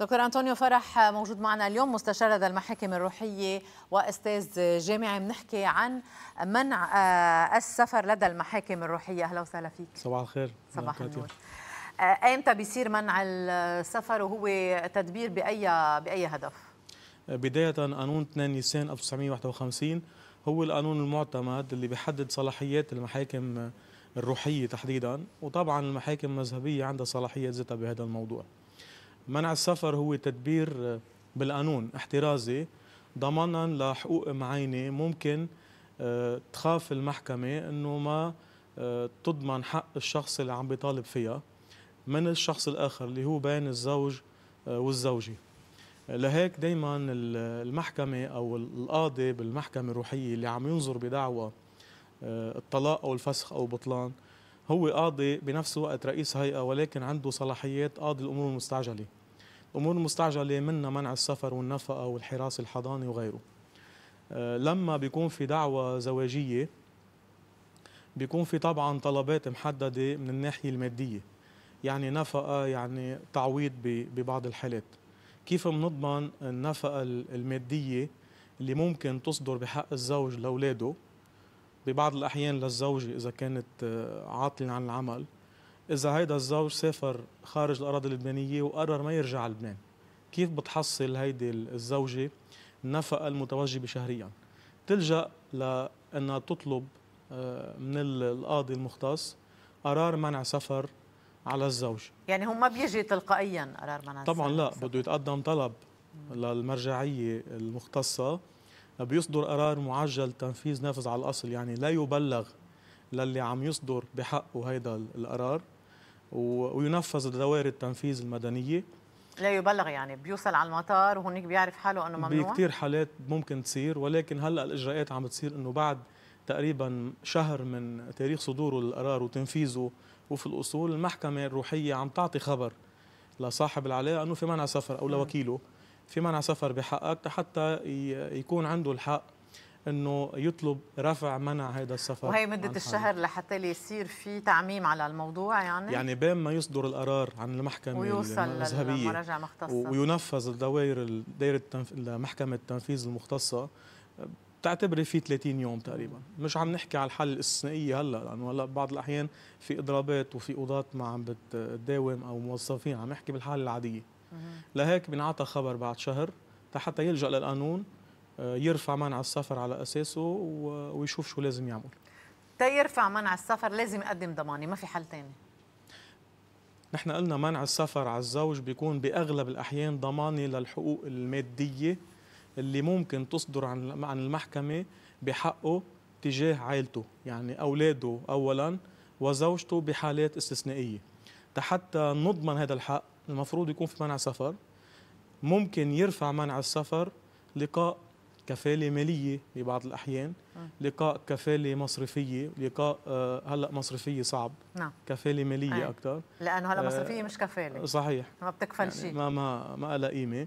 دكتور أنطونيو فرح موجود معنا اليوم مستشار لدى المحاكم الروحية وأستاذ جامعي. بنحكي عن منع السفر لدى المحاكم الروحية. أهلا وسهلا فيك. صباح الخير. صباح النور. ايمتى بيصير منع السفر وهو تدبير بأي بأي هدف؟ بداية قانون 2 نيسان 1951 هو القانون المعتمد اللي بيحدد صلاحيات المحاكم الروحية تحديدا. وطبعا المحاكم المذهبيه عندها صلاحيات ذاتها بهذا الموضوع. منع السفر هو تدبير بالقانون احترازي. ضمانا لحقوق معينة ممكن آه، تخاف المحكمة إنه ما آه، تضمن حق الشخص اللي عم بيطالب فيها من الشخص الآخر اللي هو بين الزوج آه، والزوجة. لهيك دايما المحكمة أو القاضي بالمحكمة الروحية اللي عم ينظر بدعوى الطلاق أو الفسخ أو بطلان هو قاضي بنفس الوقت رئيس هيئة ولكن عنده صلاحيات قاضي الأمور المستعجلة. الأمور المستعجلة منها منع السفر والنفقة والحراسة الحضاني وغيره. آه، لما بيكون في دعوة زواجية بيكون في طبعا طلبات محددة من الناحية المادية. يعني نفقة يعني تعويض ببعض الحالات. كيف بنضمن النفقة المادية اللي ممكن تصدر بحق الزوج لأولاده؟ ببعض الأحيان للزوجة إذا كانت آه، عاطلة عن العمل. إذا هيدا الزوج سافر خارج الأراضي اللبنانية وقرر ما يرجع على لبنان كيف بتحصل هيدي الزوجة النفقة المتوجبة شهريا تلجأ لأنها تطلب آه، من القاضي المختص قرار منع سفر على الزوج. يعني هو ما بيجي تلقائيا قرار منع طبعا لا بده يتقدم طلب للمرجعية المختصة بيصدر قرار معجل تنفيذ نافذ على الأصل يعني لا يبلغ للي عم يصدر بحقه هيدا القرار. وينفذ دوائر التنفيذ المدنية. لا يبلغ يعني بيوصل على المطار وهونيك بيعرف حاله إنه ممنوع؟ بكثير حالات ممكن تصير ولكن هلأ الإجراءات عم بتصير إنه بعد تقريبا شهر من تاريخ صدوره القرار وتنفيذه وفي الأصول المحكمة الروحية عم تعطي خبر لصاحب العلاقة أنه في منع سفر أو لوكيله في منع سفر بحقك حتى يكون عنده الحق إنه يطلب رفع منع هذا السفر وهي مدة الشهر لحتى يصير في تعميم على الموضوع يعني؟ يعني بين ما يصدر القرار عن المحكمة ويوصل المذهبية وينفذ الدوائر دائرة محكمه التنفيذ المختصة. بتعتبري في 30 يوم تقريبا. مش عم نحكي على الحل الاستثنائيه هلأ لأنه هلأ بعض الأحيان في إضرابات وفي قضاة ما عم بتداوم أو موظفين. عم نحكي بالحالة العادية. لهيك بنعطى خبر بعد شهر حتى يلجأ للقانون. يرفع منع السفر على أساسه ويشوف شو لازم يعمل. تيرفع منع السفر لازم يقدم ضمانة ما في حل ثاني نحن قلنا منع السفر على الزوج بيكون بأغلب الأحيان ضمانة للحقوق المادية اللي ممكن تصدر عن عن المحكمة بحقه تجاه عائلته يعني أولاده اولا وزوجته بحالات استثنائية. حتى نضمن هذا الحق المفروض يكون في منع سفر. ممكن يرفع منع السفر لقاء كفالة مالية ببعض الأحيان لقاء كفالة مصرفية لقاء آه هلأ مصرفية صعب. نعم. كفالة مالية أكثر لأنه هلأ مصرفية آه مش كفالة. صحيح. ما بتكفل يعني شيء. ما ما ما لها قيمة.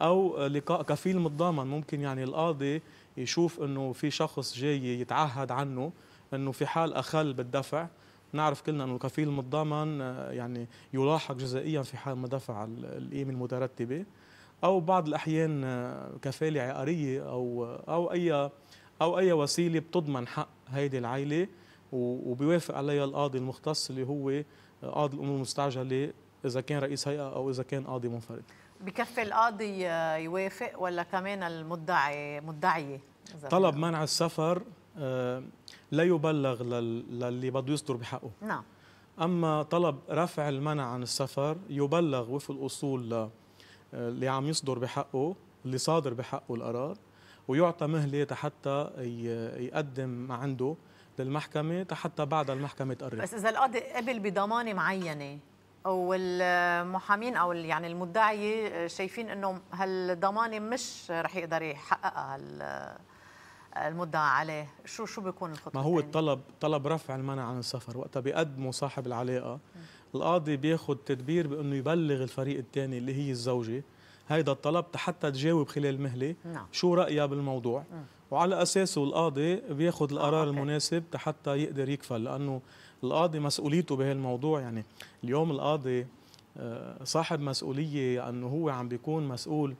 أو لقاء كفيل متضامن. ممكن يعني القاضي يشوف إنه في شخص جاي يتعهد عنه إنه في حال أخل بالدفع. نعرف كلنا إنه الكفيل المتضامن آه، يعني يلاحق جزائيا في حال ما دفع القيمة المترتبة. أو بعض الأحيان آه، كفالة عقارية أو أو أي أو أي وسيلة بتضمن حق هيدي العائله وبيوافق عليها القاضي المختص اللي هو آه، قاضي الأمور المستعجلة إذا كان رئيس هيئة أو إذا كان قاضي منفرد. بكفي القاضي يوافق ولا كمان المدعي مدعية؟ طلب منع السفر آه، لا يبلغ للي بده يصدر بحقه. نعم. أما طلب رفع المنع عن السفر يبلغ وفق الأصول آه، اللي عم يصدر بحقه اللي صادر بحقه القرار ويعطى مهلة حتى يقدم ما عنده للمحكمة حتى بعد المحكمة تقرر. بس إذا القاضي قبل بضمانة معينة والمحامين أو يعني المدعي شايفين إنه هالضمانة مش رح يقدر يحققها المدعى عليه شو شو بيكون الخطوة ما هو الطلب طلب رفع المنع عن السفر وقتها بيقدمه صاحب العلاقة. القاضي بياخذ تدبير بأنه يبلغ الفريق الثاني اللي هي الزوجة. هيدا الطلب حتى تجاوب خلال مهلة. نعم. شو رأيها بالموضوع؟ م. وعلى أساسه القاضي بياخذ القرار آه، المناسب حتى يقدر يكفل لأنه القاضي مسؤوليته بهالموضوع. يعني اليوم القاضي آه، صاحب مسؤولية انه هو عم بيكون مسؤول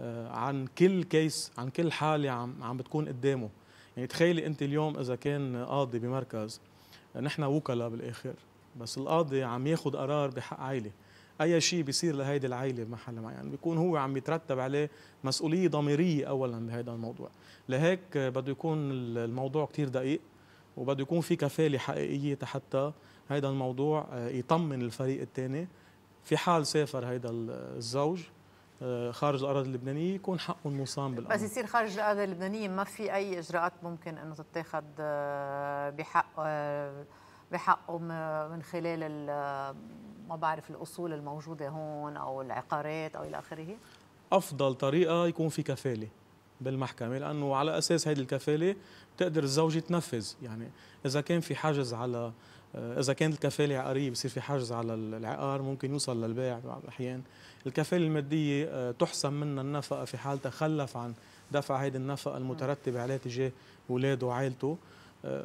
آه، عن كل كيس عن كل حاله عم عم بتكون قدامه. يعني تخيلي أنت اليوم إذا كان قاضي بمركز نحن وكلاء بالآخر. بس القاضي عم ياخذ قرار بحق عائلة. أي شيء بيصير لهيدي العائلة بمحل معين. يعني بيكون هو عم يترتب عليه مسؤولية ضميرية اولا بهذا الموضوع. لهيك بده يكون الموضوع كثير دقيق وبده يكون في كفالة حقيقية حتى هذا الموضوع يطمن الفريق الثاني في حال سافر هيدا الزوج آه، خارج الأراضي اللبنانية يكون حقه المصان بالأمر. بس يصير خارج الأراضي اللبنانية ما في أي إجراءات ممكن إنه تتخذ آه، بحق آه، بحقه من خلال ما بعرف الأصول الموجودة هون أو العقارات أو إلى آخره؟ أفضل طريقة يكون في كفالة بالمحكمة لأنه على أساس هذه الكفالة بتقدر الزوجة تنفذ. يعني إذا كان في حاجز على آه، إذا كانت الكفالة عقارية بصير في حاجز على العقار ممكن يوصل للبيع بعض الأحيان. الكفالة المادية آه، تحسم منها النفقة في حال تخلف عن دفع هذه النفقة المترتبة عليه تجاه اولاده وعائلته.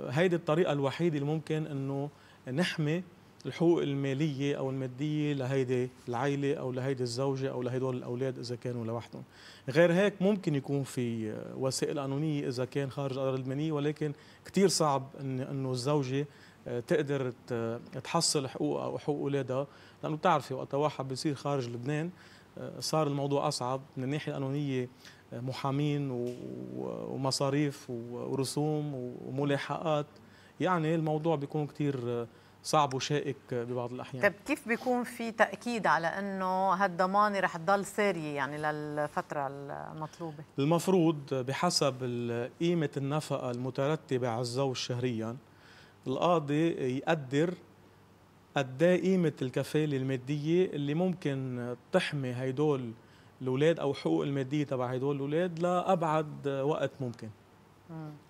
هيدي الطريقة الوحيدة اللي ممكن إنه نحمي الحقوق المالية أو المادية لهيدي العائله أو لهيدي الزوجة أو لهدول الأولاد إذا كانوا لوحدهم. غير هيك ممكن يكون في وسائل قانونية إذا كان خارج الاراضي اللبنانيه ولكن كثير صعب إن إنه الزوجة آه، تقدر تحصل حقوقها أو حقوق أولادها لأنه بتعرفي وقت واحد بيصير خارج لبنان آه، صار الموضوع أصعب من الناحية القانونية محامين ومصاريف ورسوم وملاحقات. يعني الموضوع بيكون كثير صعب وشائك ببعض الأحيان. طيب كيف بيكون في تأكيد على إنه هالضمانة رح تضل سارية يعني للفترة المطلوبة؟ المفروض بحسب قيمة النفقة المترتبة على الزوج شهريا القاضي يقدر قد إيه قيمه الكفاله المادية اللي ممكن تحمي هيدول الأولاد أو حقوق المادية تبع هيدول الأولاد لأبعد وقت ممكن.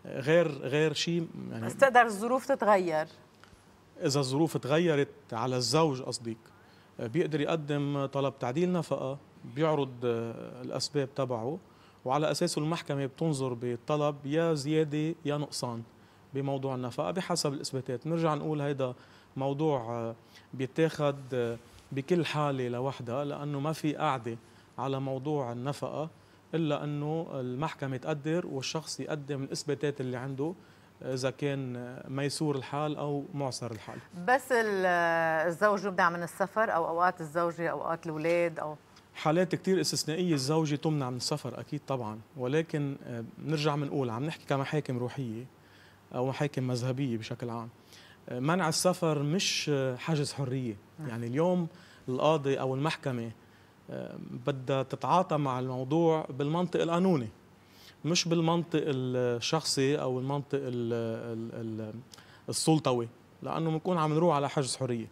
غير غير شيء يعني بس تقدر الظروف تتغير. إذا الظروف تغيرت على الزوج قصدك بيقدر يقدم طلب تعديل نفقة بيعرض الأسباب تبعه وعلى اساسه المحكمة بتنظر بالطلب يا زيادة يا نقصان بموضوع النفقة بحسب الإثباتات. نرجع نقول هيدا موضوع بيتاخد بكل حالة لوحدها لأنه ما في قاعدة على موضوع النفقة إلا أنه المحكمة تقدر والشخص يقدم الإثباتات اللي عنده إذا كان ميسور الحال أو معسر الحال. بس الزوج يمنع من السفر أو أوقات الزوجة أوقات الأولاد أو حالات كثير استثنائية الزوجة تمنع من السفر أكيد طبعا. ولكن بنرجع بنقول عم نحكي كمحاكم روحية أو محاكم مذهبية بشكل عام. منع السفر مش حجز حرية. يعني اليوم القاضي أو المحكمة بدها تتعاطى مع الموضوع بالمنطق القانوني مش بالمنطق الشخصي أو المنطق السلطوي لأنه بنكون عم نروح على حجز حرية.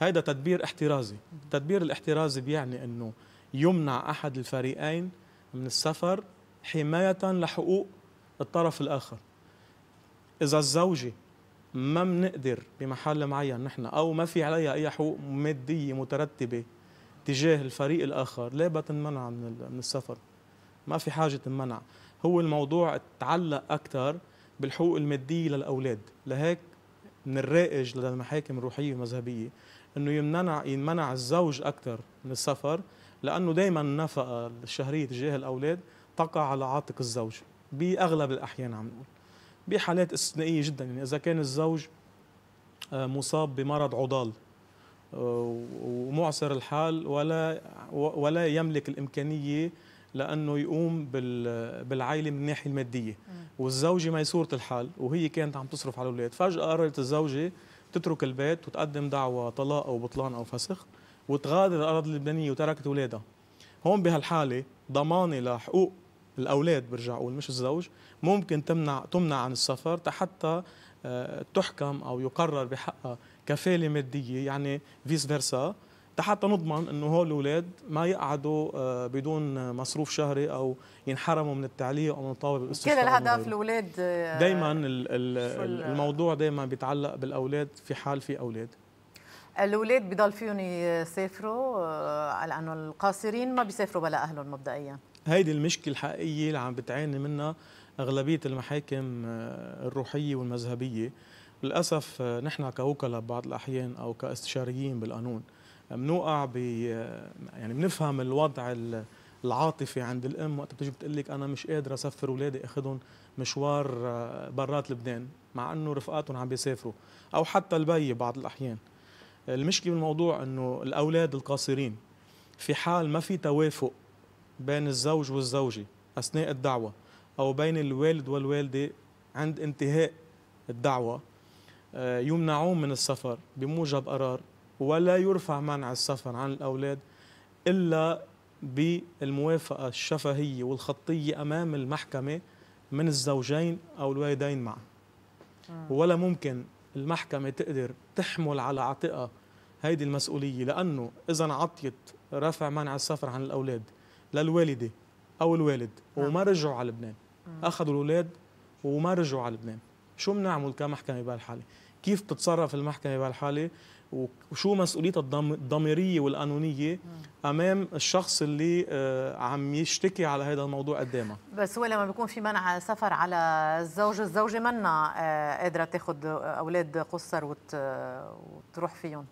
هيدا تدبير احترازي. التدبير الاحترازي بيعني إنه يمنع أحد الفريقين من السفر حماية لحقوق الطرف الآخر. إذا الزوجة ما بنقدر بمحل معين نحن أو ما في عليها أي حقوق مادية مترتبة تجاه الفريق الآخر لا بتنمنع من السفر. ما في حاجة تنمنع هو الموضوع تعلق أكثر بالحقوق المادية للأولاد. لهيك من الرائج لدى المحاكم الروحية والمذهبية إنه يمنع ينمنع الزوج أكثر من السفر لأنه دائما النفقة الشهرية تجاه الأولاد تقع على عاتق الزوج بأغلب الأحيان عم نقول. بحالات استثنائية جدا. يعني إذا كان الزوج آه، مصاب بمرض عضال آه، ومعسر الحال ولا ولا يملك الإمكانية لأنه يقوم بالعائلة من الناحية المادية. والزوجة ميسوره الحال وهي كانت عم تصرف على الأولاد. فجأة قررت الزوجة تترك البيت وتقدم دعوى طلاق أو بطلان أو فسخ وتغادر الأراضي اللبنانية وتركت أولادها. هون بهالحالة ضمانة لحقوق الأولاد برجع أقول مش الزوج ممكن تمنع تمنع عن السفر حتى آه، تحكم أو يقرر بحقها كفالة مادية يعني فيس فيرسا حتى نضمن إنه هول الأولاد ما يقعدوا آه، بدون مصروف شهري أو ينحرموا من التعليم أو من الطاوله بالاستشفاء كل الهدف الأولاد آه، دائما الموضوع دائما بيتعلق بالأولاد في حال في أولاد. الاولاد بضل فيهم يسافروا لأنه القاصرين ما بيسافروا بلا أهلهم مبدئيا. هيدي المشكلة الحقيقية اللي عم بتعاني منها أغلبية المحاكم آه، الروحية والمذهبية. للأسف آه، نحن كوكلاء ببعض الأحيان أو كاستشاريين بالقانون بنوقع ب يعني بنفهم الوضع العاطفي عند الأم. وقت بتجي بتقول لك أنا مش قادره أسفر اولادي أخذهم مشوار آه، برات لبنان مع إنه رفقاتهم عم بيسافروا. أو حتى البي بعض الأحيان. المشكلة بالموضوع إنه الأولاد القاصرين في حال ما في توافق بين الزوج والزوجة أثناء الدعوة أو بين الوالد والوالدة عند انتهاء الدعوة آه، يمنعون من السفر بموجب قرار ولا يرفع منع السفر عن الأولاد إلا بالموافقة الشفهية والخطية أمام المحكمة من الزوجين أو الوالدين معا. ولا ممكن المحكمة تقدر تحمل على عاتقها هيدي المسؤولية لأنه اذا عطيت رفع منع السفر عن الأولاد للوالدة أو الوالد نعم. وما رجعوا على لبنان. أخذوا الأولاد وما رجعوا على لبنان. شو بنعمل كمحكمة بهالحالة؟ كيف بتتصرف المحكمة بهالحالة؟ وشو مسؤوليتها الضميرية والقانونية أمام الشخص اللي آه، عم يشتكي على هذا الموضوع قدامها بس هو لما بيكون في منع سفر على الزوج الزوجة منا آه، قادرة تاخذ أولاد قصر وتروح فيهم.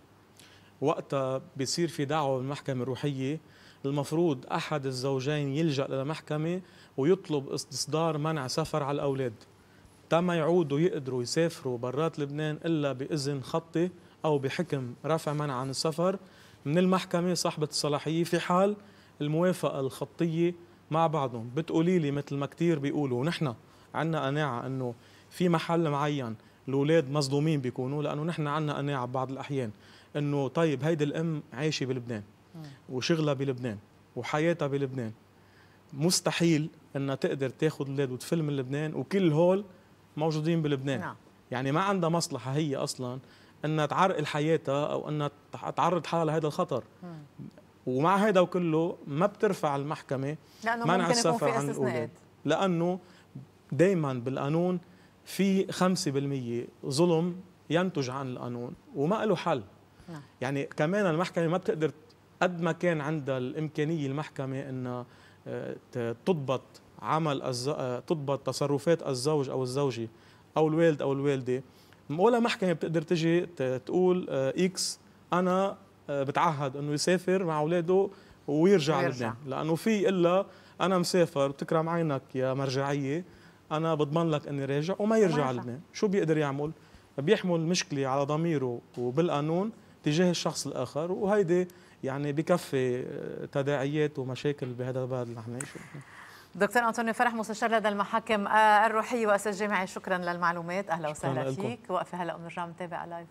وقتها بيصير في دعوة بالمحكمة الروحية. المفروض أحد الزوجين يلجأ للمحكمة ويطلب استصدار منع سفر على الأولاد. تما يعودوا يقدروا يسافروا برات لبنان إلا بإذن خطي. أو بحكم رفع منع عن السفر من المحكمة صاحبة الصلاحية في حال الموافقة الخطية مع بعضهم. بتقولي لي مثل ما كثير بيقولوا نحن عندنا قناعة إنه في محل معين الاولاد مصدومين بيكونوا لأنه نحن عندنا قناعة ببعض الأحيان إنه طيب هيدي الأم عايشة بلبنان وشغلها بلبنان وحياتها بلبنان. مستحيل إنها تقدر تاخذ الاولاد وتفل من لبنان وكل هول موجودين بلبنان. نعم. يعني ما عندها مصلحة هي أصلا انها تعرقل حياتها أو انها تعرض حالها لهذا الخطر. ومع هذا وكله ما بترفع المحكمة لأنه منع ممكن السفر يكون في استثناءات. لأنه دائما بالقانون في 5% ظلم ينتج عن القانون وما له حل. نعم. يعني كمان المحكمة ما بتقدر قد ما كان عندها الإمكانية المحكمة إنها آه، تضبط عمل آه، تضبط تصرفات الزوج أو الزوجة أو الوالد أو الوالدة. ولا محكمة بتقدر تجي تقول إكس آه، أنا بتعهد إنه يسافر مع أولاده ويرجع. لبنان. لأنه في إلا أنا مسافر بتكرم عينك يا مرجعية أنا بضمن لك إني راجع وما يرجع لبنان. شو بيقدر يعمل؟ بيحمل مشكلة على ضميره وبالقانون تجاه الشخص الآخر وهيدي يعني بكفي تداعيات ومشاكل بهذا البلد اللي نحن نعيشه. دكتور أنطونيو فرح مستشار لدى المحاكم الروحيه واساتذه جامعي شكرا للمعلومات. أهلا وسهلا فيك. وقفه هلا بنرجع نتابع لايف